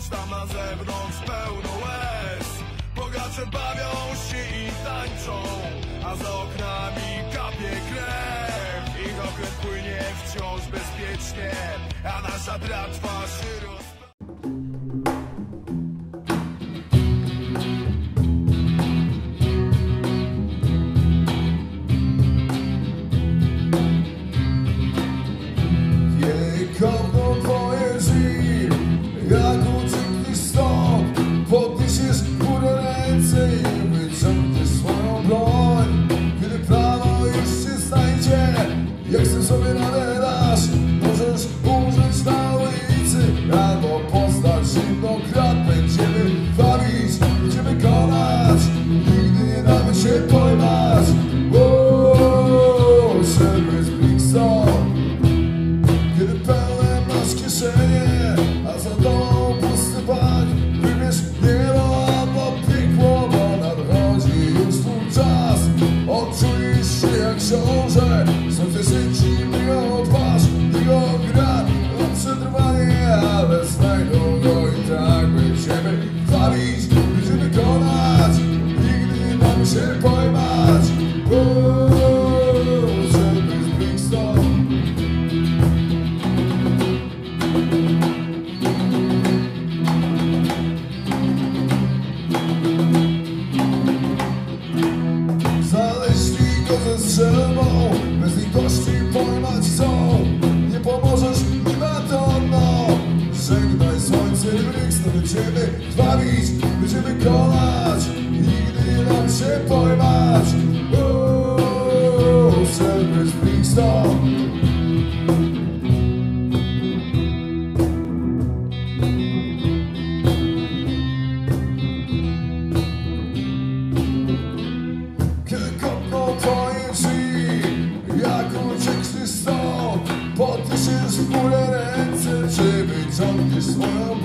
Choć tam na zewnątrz pełno łez. Bogacze bawią się i tańczą A za oknami kapie krew. Ich okręt płynie wciąż bezpiecznie A nasza tratwa się roz... wyciągniesz swoją broń Kiedy prawo już się znajdzie Jak tym sobie książę, sądzę, że ci wyjął twarz Jego gra o przetrwanie, ale znajdą go i tak będziemy bawić Będziemy konać, nigdy damy się pojmać ze strzelbą Podniesiesz w górę ręce Czy wyciągniesz swoją